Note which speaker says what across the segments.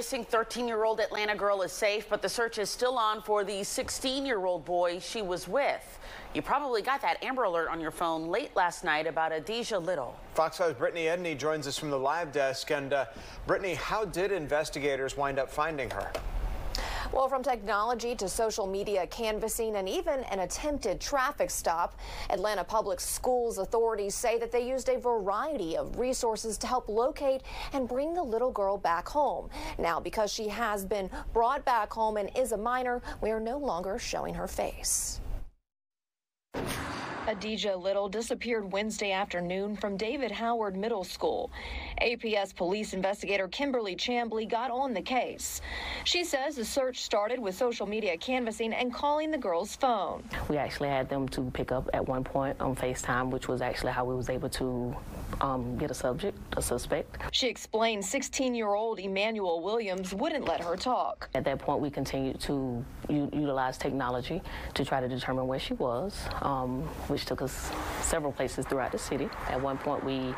Speaker 1: Missing 13-year-old Atlanta girl is safe, but the search is still on for the 16-year-old boy she was with. You probably got that Amber Alert on your phone late last night about Adijah Little.
Speaker 2: Fox 5's Brittany Edney joins us from the live desk. And uh, Brittany, how did investigators wind up finding her?
Speaker 3: Well, from technology to social media canvassing and even an attempted traffic stop, Atlanta Public Schools authorities say that they used a variety of resources to help locate and bring the little girl back home. Now, because she has been brought back home and is a minor, we are no longer showing her face. Adijah Little disappeared Wednesday afternoon from David Howard Middle School. APS police investigator Kimberly Chambly got on the case. She says the search started with social media canvassing and calling the girl's phone.
Speaker 4: We actually had them to pick up at one point on FaceTime, which was actually how we was able to um, get a subject, a suspect.
Speaker 3: She explained 16-year-old Emmanuel Williams wouldn't let her talk.
Speaker 4: At that point, we continued to utilize technology to try to determine where she was, um, which took us several places throughout the city. At one point, we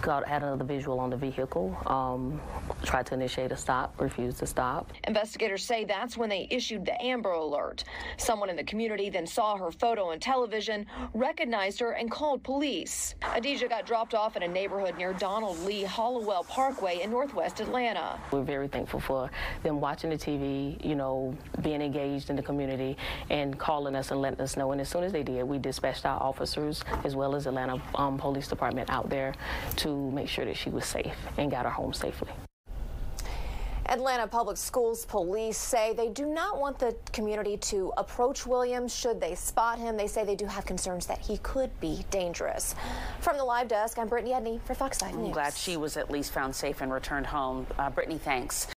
Speaker 4: got had another visual on the vehicle, um, tried to initiate a stop, refused to stop.
Speaker 3: Investigators say that's when they issued the Amber Alert. Someone in the community then saw her photo on television, recognized her, and called police. Adijah got dropped off in a neighborhood near Donald Lee Hollowell Parkway in northwest Atlanta.
Speaker 4: We're very thankful for them watching the TV, you know, being engaged in the community and calling us and letting us know. And as soon as they did, we dispatched our officers as well as Atlanta um, Police Department out there to to make sure that she was safe and got her home safely.
Speaker 3: Atlanta Public Schools police say they do not want the community to approach Williams should they spot him. They say they do have concerns that he could be dangerous. From the live desk, I'm Brittany Edney for Fox 5 News.
Speaker 1: I'm glad she was at least found safe and returned home. Uh, Brittany, thanks.